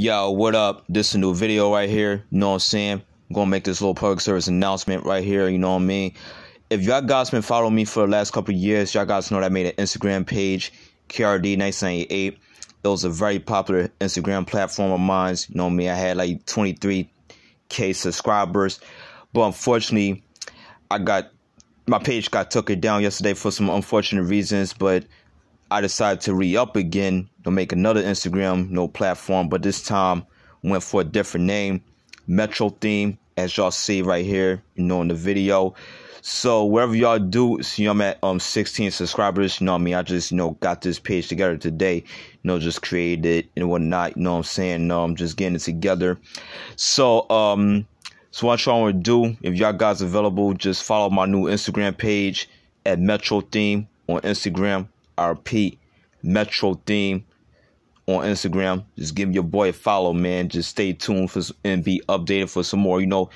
Yo, what up? This is a new video right here. You know what I'm saying? I'm gonna make this little public service announcement right here. You know what I mean? If y'all guys been following me for the last couple years, y'all guys know that I made an Instagram page, KRD1998. It was a very popular Instagram platform of mine. You know me, I? I had like 23k subscribers, but unfortunately, I got my page got took it down yesterday for some unfortunate reasons. But I decided to re-up again to make another Instagram no platform, but this time went for a different name, Metro Theme, as y'all see right here, you know, in the video. So wherever y'all do, see I'm at um 16 subscribers, you know what I mean? I just, you know, got this page together today, you know, just created it and whatnot, you know what I'm saying? No, I'm just getting it together. So um so what y'all want to do, if y'all guys available, just follow my new Instagram page at Metro Theme on Instagram. Repeat, Metro Theme on Instagram. Just give your boy a follow, man. Just stay tuned for and be updated for some more, you know,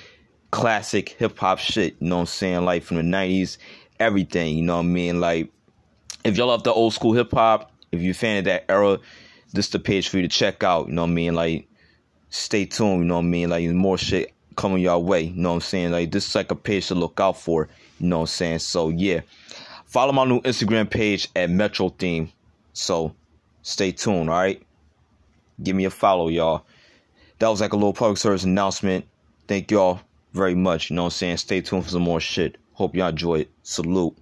classic hip hop shit. You know what I'm saying? Like from the '90s, everything. You know what I mean? Like if y'all love the old school hip hop, if you're a fan of that era, this is the page for you to check out. You know what I mean? Like stay tuned. You know what I mean? Like more shit coming your way. You know what I'm saying? Like this is like a page to look out for. You know what I'm saying? So yeah. Follow my new Instagram page at Metro Theme. So stay tuned, all right? Give me a follow, y'all. That was like a little public service announcement. Thank y'all very much. You know what I'm saying? Stay tuned for some more shit. Hope y'all enjoy it. Salute.